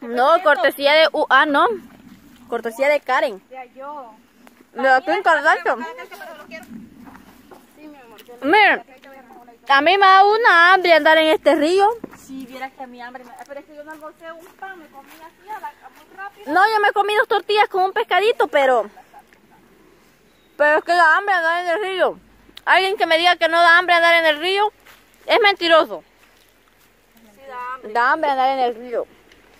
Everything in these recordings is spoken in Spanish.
No, cortesía de UA, no. Cortesía de Karen. Yo. De Kim Kardashian. Sí, mi amor. yo- Miren, a mí me da una hambre andar en este río. Si vieras que mi hambre... me- Pero es que yo no almorcé un pan, me comí así a la, a muy rápido. No, yo me comí dos tortillas con un pescadito, pero... Pero es que da hambre andar en el río. Alguien que me diga que no da hambre andar en el río es mentiroso. Sí, da hambre. Da hambre andar en el río.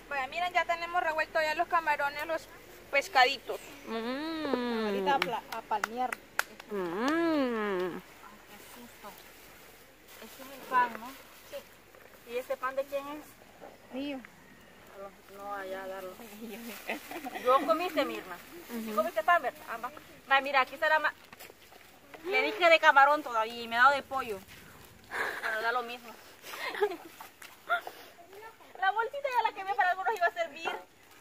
Bueno, miren, ya tenemos revuelto ya los camarones, los pescaditos. Mm. Ahorita a, pla- a palmear. Mm. Este es el pan, ¿no? Sí. ¿Y este pan de quién es? Mío. No, allá, darlo. Yo comiste, Mirna. ¿Sí comiste pan, verdad? Ambas. Va, mira, aquí está la ma... Le dije de camarón todavía y me ha dado de pollo. Bueno, da lo mismo. la bolsita ya la que ve para algunos iba a servir.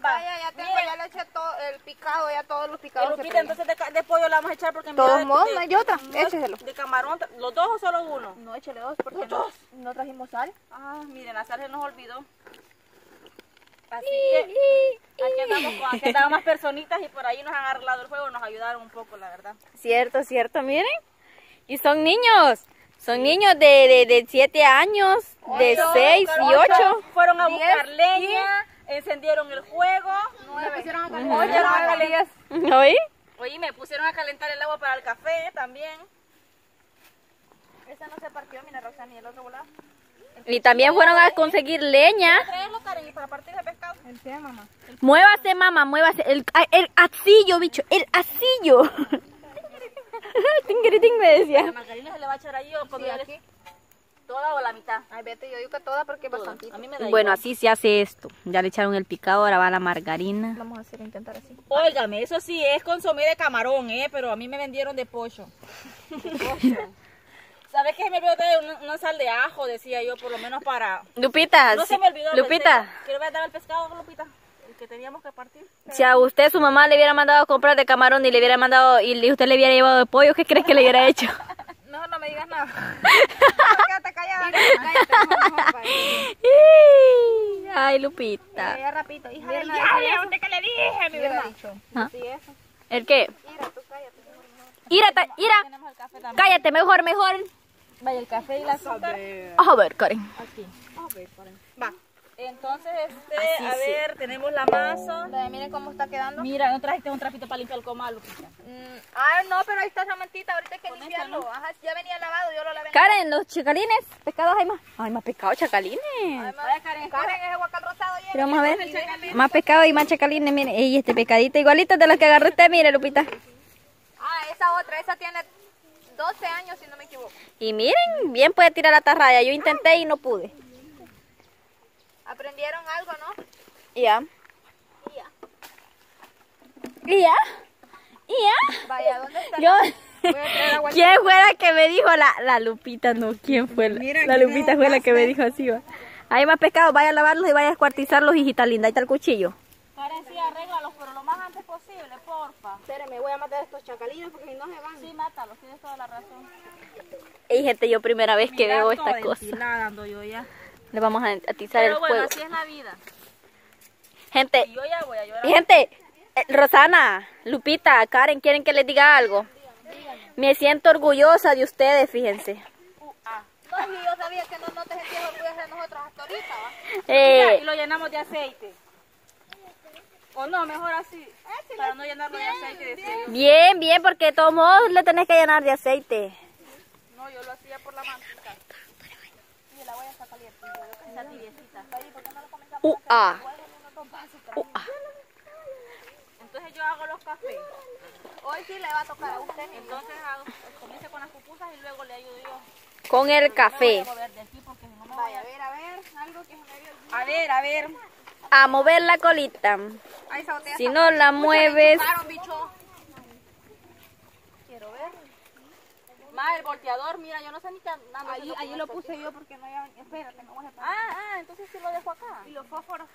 Va, Vaya, ya tengo, miren, ya le eché todo el picado, ya todos los picados. que Lupita, entonces de, ca- de pollo le vamos a echar porque Todos mira, de- modos, de- no hay otra. no, Écheselo. De camarón, ¿los dos o solo uno? No, échale dos porque ¿Los no, dos? no trajimos sal. Ah, miren, la sal se nos olvidó. Así que aquí andamos, con, aquí andaban más personitas y por ahí nos han arreglado el juego, nos ayudaron un poco, la verdad. Cierto, cierto, miren. Y son niños. Son niños de, de, de 7 años, de Ocho, 6 y ocho, 8. Fueron a diez, buscar leña, encendieron el juego. Nueve. pusieron a calentar. Oye, me pusieron a calentar el agua para el café también. Esa no se partió, mira Roxana, y el otro volado. Y también fueron a conseguir leña. Para partir de pescado. El té, mamá. Muévase, mamá, muévase. El, el asillo, bicho, el asillo. Tingiriting me La decía. margarina se le va a echar ahí o cuando Sí, ya toda o la mitad. Ay, vete, yo digo que toda porque es Toda. bastante. A mí me da Bueno, igual. así se hace esto. Ya le echaron el picado, ahora va la margarina. Vamos a hacer, intentar así. Óigame, eso sí es consomé de camarón, ¿eh? Pero a mí me vendieron de pollo. ¿Sabes qué? Me olvidó traer una, una sal de ajo, decía yo, por lo menos para... Lupita, No se me olvidó. pensé, Lupita, Quiero ver dar el pescado, Lupita, que teníamos que partir. si a usted su mamá le hubiera mandado a comprar de camarón y le hubiera mandado y usted le hubiera llevado de pollo, ¿qué crees que le hubiera hecho? Mejor no me digas nada. Mejor quédate callada. Ay, Lupita. Ya rapidito, hija. Decía diablo. ¿dónde que le dije, mi verdad? ¿Ah? Sí, eso. ¿El qué? Mira, tú cállate. Ira, ta- Ira, cállate, mejor, mejor. Vaya, el café y la azúcar. A ver, Karen. Aquí. Va. Entonces, este, a ver, tenemos la masa. Miren cómo está quedando. Mira, no trajiste un trapito para limpiar el comal, Lupita. Mm, ah, no, pero ahí está esa mantita. Ahorita hay que limpiarlo. Ajá, ya venía lavado, yo lo lavé. Karen, los chacalines, pescados hay más. Hay más pescado, chacalines. Además, Karen, Karen, ese guacal rosado lleva. Pero vamos a ver. Más pescado y más chacalines, mire. Y este pescadito igualito de los que agarró usted, mire, Lupita. Ah, esa otra, esa tiene 12 años, si no me equivoco. Y miren, bien puede tirar la tarraya. Yo intenté y no pude. Aprendieron algo, ¿no? Y ya. Y ya. Y ya. Y ya. Vaya, ¿dónde está? Yo. ¿Quién fue la que me dijo la, la Lupita? No, ¿quién fue? La, la Lupita fue la que me dijo así, va. Hay más pescado, vaya a lavarlos y vaya a descuartizarlos, hijita linda. Ahí está el cuchillo. Karen, sí, arréglalos, pero lo más antes posible, porfa. Espérenme, voy a matar a estos chacalinos porque si no se van. Sí, mátalos, tienes toda la razón. Ey, gente, yo primera vez que Mira, veo toda esta cosa. ando yo ya. Le vamos a atizar el Pero bueno, fuego. así es la vida. Gente, Y yo ya voy a llorar. y gente, eh, Rosana, Lupita, Karen, ¿quieren que les diga algo? Me siento orgullosa de ustedes, fíjense. No, y yo sabía que no, no te sentías orgullosa de nosotros hasta ahorita, ¿va? Eh, Y lo llenamos de aceite. O no, mejor así. Para no llenarlo de aceite. De bien, bien, porque de todos modos le tenés que llenar de aceite. No, yo lo hacía por la manteca. Sí, la voy a sacar caliente. Esa tibiecita. Ua. Ua. Entonces yo hago los cafés. Hoy sí le va a tocar a usted. Entonces hago, comienzo con las pupusas y luego le ayudo yo. Con el café. A Vaya, a ver, a ver, algo que se me vio. a... A ver, a ver. A mover la colita. Si está- no la mueves, bicho. El volteador, mira, yo no sé ni qué andando. Ahí, ahí lo puse yo porque no había... Espérate, no voy a parar. Ah, ah, entonces sí lo dejo acá. Y los fósforos.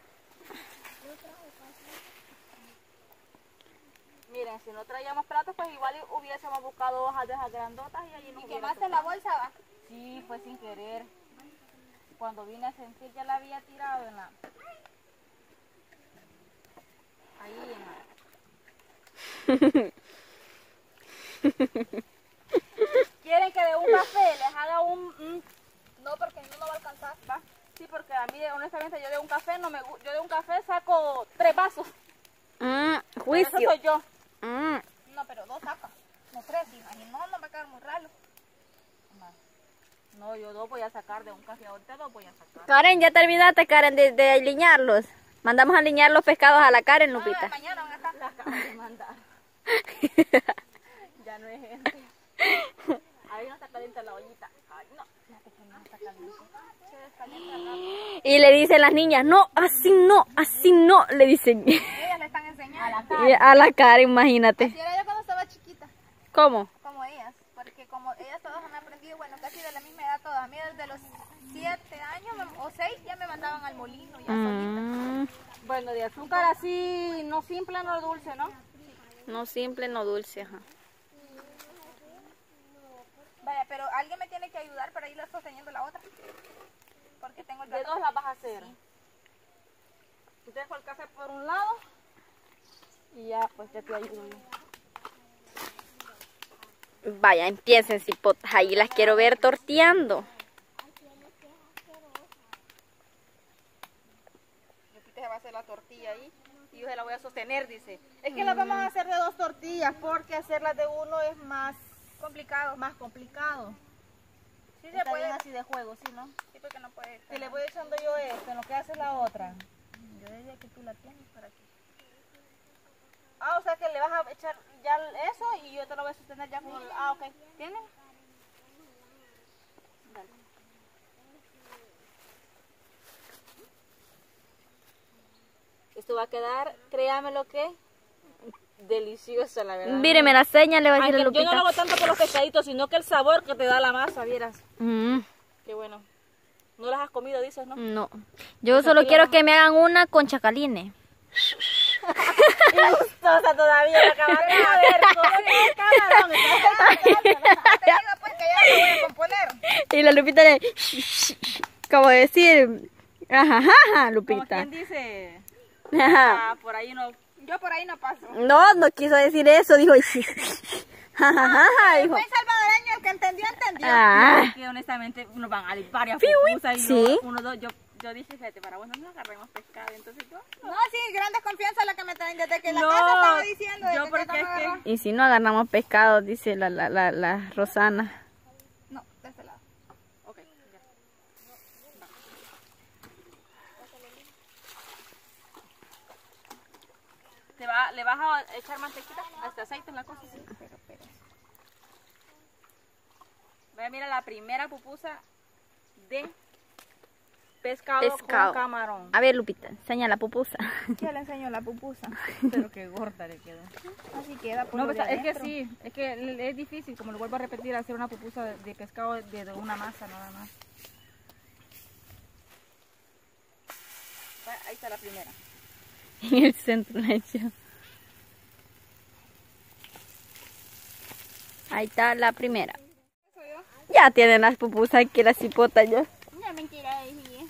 Miren, si no traíamos platos, pues igual hubiésemos buscado hojas de esas grandotas y allí nos ¿Y quemaste la bolsa, va? Sí, fue sin querer. Cuando vine a sentir ya la había tirado en la... Ahí, en la... ¿Quieren que de un café les haga un, un- No, porque no va a alcanzar. va? Sí, porque a mí honestamente yo de un café no me yo de un café saco tres vasos. Mm, Pero Eso juicio. soy yo. Mm. No, pero dos saca. No tres, imagino. No, no va a quedar muy raro. No, yo dos voy a sacar de un café, ahorita dos voy a sacar. Karen, ya terminaste, Karen, de, de alinearlos. Mandamos a alinear los pescados a la Karen, Ah, Lupita. mañana van a estar. La acabo de mandar. ya no es gente. No está caliente la ollita. Ay, no. Y le dicen las niñas, no, así no, así no, le dicen. Ellas le están enseñando. Y a la Karen, imagínate. Así era yo cuando estaba chiquita, ¿Cómo? como ellas. Porque como ellas todas han aprendido, bueno, casi de la misma edad todas. A mí desde los siete años me- o seis ya me mandaban al molino ya solita. Mm, Bueno, de azúcar así, no simple, no dulce, ¿no? no simple, no dulce, ajá. Vaya, pero alguien me tiene que ayudar para ir sosteniendo la otra. Porque tengo el De dos las vas a hacer. Tú dejo el café por un lado y ya, pues ya te ayudo yo. Vaya, empiecen, cipotas. Ahí las quiero ver torteando. Lupita se va a hacer la tortilla ahí y yo se la voy a sostener, dice. Es que las vamos a hacer de dos tortillas porque hacerlas de uno es más complicado. más complicado. Sí se Está puede. bien así de juego, ¿sí, no? Sí, porque no puede. Si le voy echando yo esto, en lo que hace la otra. Yo diría que tú la tienes para que. Ah, o sea que le vas a echar ya eso y yo te lo voy a sostener ya con el... Ah, ok. ¿Tienes? Dale. Esto va a quedar, créame lo que, delicioso, la verdad. Míreme la seña, le va a decir a Aunque yo no Lupita. lo hago tanto por los pescaditos, sino que el sabor que te da la masa, vieras. Mm, Qué bueno. No las has comido, dices, ¿no? no. Yo solo quiero que me hagan una con chacalines. Gustosa todavía, la de ver. camarón. Te digo pues que ya lo voy a componer. Y la Lupita le... Como decir... Ajá, ajá, Lupita. quien dice, Ajá. ah, por ahí no. Yo por ahí no paso. No, no quiso decir eso, dijo... Jajaja, dijo. Buen salvadoreño, el que entendió, entendió. Ah, que honestamente nos van a limpiar varias pupusas y sí. yo, uno, dos, yo, yo dije, fíjate, para vos no nos agarremos pescado, entonces yo, No, sí, gran desconfianza la que me traen desde que la No, casa estaba diciendo. yo que porque es que- y si no agarramos pescado, dice la, la, la, la Rosana. No, de este lado. ok, ya. ¿Te va, ¿Le vas a echar mantequita? Hasta aceite en la cosa, sí. Pero, pero. Mira la primera pupusa de pescado, Pescado. con camarón. A ver, Lupita, enseña la pupusa. Yo le enseño la pupusa. Pero qué gorda le quedó. Así queda por No, lo pues, es que sí, es que es difícil, como lo vuelvo a repetir, hacer una pupusa de, de pescado de, de una masa nada más. Ahí está la primera. En el centro. Ahí está la primera. Ya tienen las pupusas aquí, las cipotas ya. No, mentira, dije.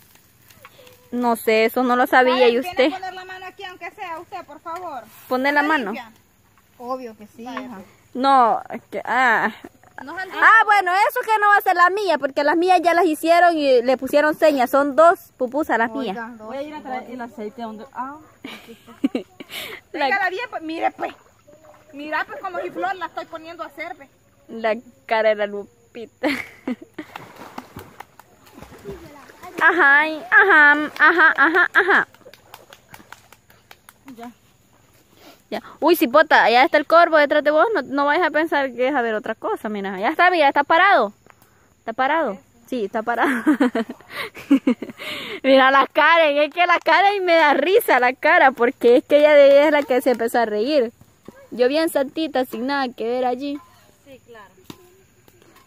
No sé, eso no lo sabía. ¿Y usted? ¿Tiene que poner la mano aquí, aunque sea usted, por favor. Pone la mano. Limpia. Obvio que sí, hija. No, que, ah. No Ah, bueno, eso que no va a ser la mía, porque las mías ya las hicieron y le pusieron señas. Son dos pupusas las mías. Dos. Voy a ir a traer el aceite donde... Ah, La, bien, pues, mire, pues. Mira, pues, como si flor la estoy poniendo a hacer, pues. la cara de la Lupita. Ajá, ajá, ajá, ajá, ajá. ya. Ya. Uy, cipota, allá está el corvo detrás de vos. No, no vayas a pensar que es a ver otra cosa. Mira, ya está, mira, está parado. Está parado. Sí, está parado. mira la cara, es que la cara y me da risa la cara, porque es que ella de ella es la que se empezó a reír. Yo bien santita, sin nada que ver allí. Sí, claro.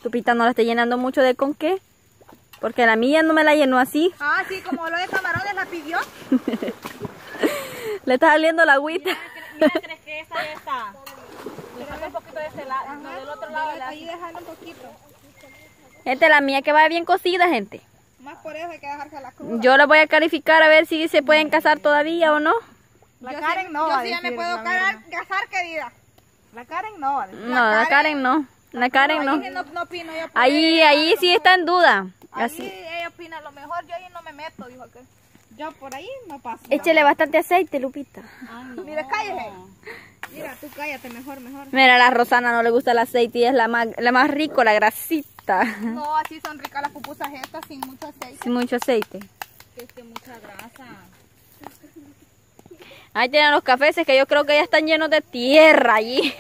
Lupita no la está llenando mucho de con qué. Porque la mía no me la llenó así. Ah, sí, como lo de camarones la pidió. Le está saliendo la agüita. Crees que esta ya está. Le falta un poquito de este lado, no, del otro lado. le Ahí haces- dejarlo un poquito. Gente, la mía que va bien cocida, gente. Más por eso hay que dejarse la cruda. Yo la voy a calificar a ver si se pueden casar todavía o no. La yo Karen sí, no yo va sí ya me puedo la casar, casar, querida. La Karen no. No, la Karen no. La Karen no. Ahí no, no opino Ahí, ahí sí está en duda. Ahí Así. ella opina lo mejor, yo ahí no me meto, dijo que. Yo por ahí no paso. Échale bastante aceite, Lupita. Mira, cállese. Mira, tú cállate mejor, mejor. Mira, a la Rosana no le gusta el aceite y es la más, la más rico, la grasita. No, así son ricas las pupusas estas sin mucho aceite. Sin mucho aceite. Es que mucha grasa. Ahí tienen los cafés que yo creo que ya están llenos de tierra allí.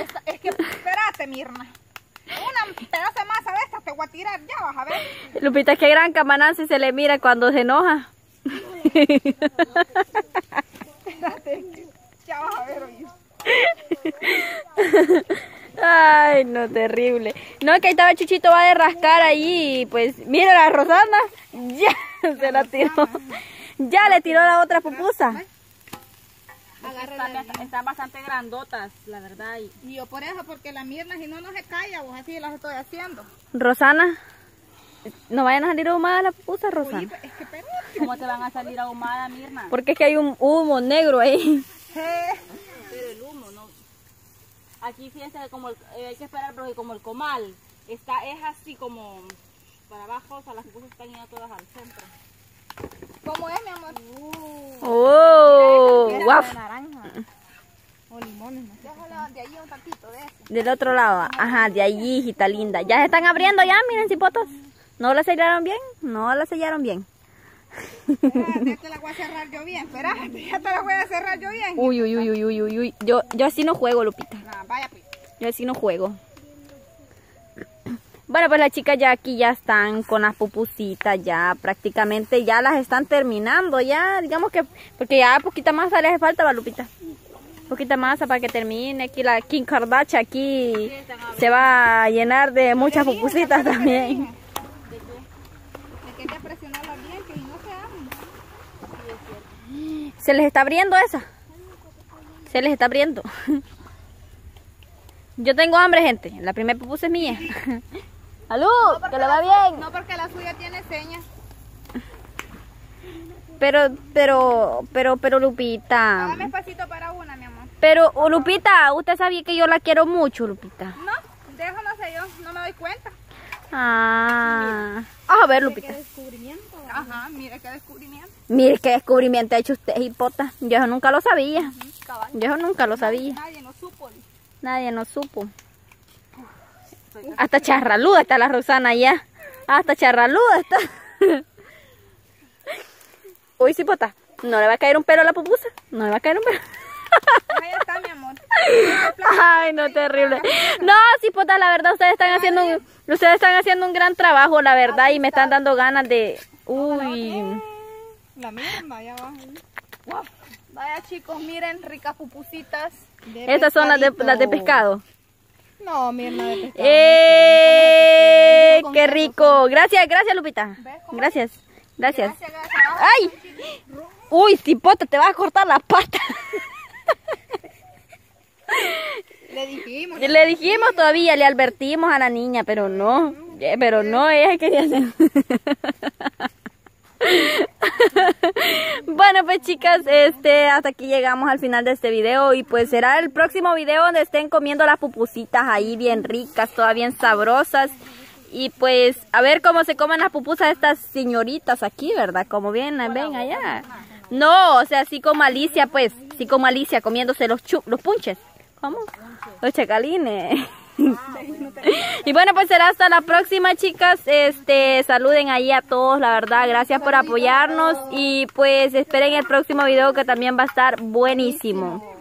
Esta- es que, espérate, Mirna. Una pedazo de masa de estas te voy a tirar, ya vas a ver. Lupita, qué gran camananza se le mira cuando se enoja. Ay, no, terrible. No, que ahí estaba Chuchito, va a rascar ahí. y Pues mira la Rosana, ya se la tiró. Ya le tiró la otra pupusa. Están, están bastante grandotas, la verdad. Y Y yo por eso, porque la Mirna, si no, no se calla, vos así las estoy haciendo. Rosana, no vayan a salir ahumadas la pupusa, Oye, Rosana. es que. ¿Cómo te van a salir ahumadas, Mirna? Porque es que hay un humo negro ahí. Pero el humo, ¿no? Aquí fíjense que como el- eh, hay que esperar porque como el comal está, es así como para abajo, o sea, las pupusas están yendo todas al centro. ¿Cómo es, mi amor? Oh, Era guau. de naranja. O limones, no sé. Déjalo de allí un tantito de ese. Del otro lado, ajá, de allí, hijita linda. Ya se están abriendo ya, miren, cipotos. ¿No la sellaron bien? No la sellaron bien. Espérate, ya te la voy a cerrar yo bien. Espérate, ya te la voy a cerrar yo bien. Uy, uy, uy, uy, uy, uy, uy. Yo, yo así no juego, Lupita. Ah, vaya, pues. Yo así no juego. Bueno, pues las chicas ya aquí ya están con las pupusitas, ya prácticamente ya las están terminando, ya digamos que, porque ya poquita masa les falta, va Lupita. Poquita masa para que termine aquí la Kim Kardashian aquí se va a llenar de muchas pupusitas también. Le quería presionarla bien, que no se abren. Se les está abriendo esa. Se les está abriendo. Yo tengo hambre, gente. La primera pupusa es mía. ¡Salud! ¡Que le va bien! No, porque la suya tiene señas. Pero, pero, pero, pero Lupita. Dame espacito para una, mi amor. Pero, oh, Lupita, usted sabía que yo la quiero mucho, Lupita. No, no sé yo, no me doy cuenta. Ah. A ver, Lupita. descubrimiento? Ajá, mire qué descubrimiento. Mire qué descubrimiento ha hecho usted, hipota. Yo eso nunca lo sabía. Yo eso nunca lo sabía. Nadie no supo. Nadie nos supo. Hasta charraluda está la Rosana ya. Hasta charraluda está. Uy, cipota. ¿No le va a caer un pelo a la pupusa? ¿No le va a caer un pelo? Ahí está, mi amor. Ay, no, terrible. No, cipota, la verdad, ustedes están haciendo un, ustedes están haciendo un gran trabajo, la verdad, y me están dando ganas de... Uy. La misma, ya va. Guau. Vaya chicos, miren, ricas pupusitas. Estas son las de, las de pescado. No, miren la de pescado. ¡Eh! ¡Qué rico! Gracias, gracias, Lupita. ¿Ves cómo Gracias, gracias. Gracias, gracias. ¡Ay! Uy, cipota, te vas a cortar la pata. Le dijimos. Le dijimos todavía, le advertimos a la niña, pero no, eh, pero no, ella quería hacer. Bueno, pues chicas, este, hasta aquí llegamos al final de este video y pues será el próximo video donde estén comiendo las pupusitas ahí bien ricas, todas bien sabrosas. Y pues a ver cómo se comen las pupusas estas señoritas aquí, ¿verdad? Como ven, ven allá. No, o sea, así como Alicia, pues, así como Alicia comiéndose los chu los punches. ¿Cómo? Los chacalines. y bueno, pues será hasta la próxima, chicas. Este, saluden ahí a todos, la verdad. Gracias por apoyarnos y pues esperen el próximo video que también va a estar buenísimo.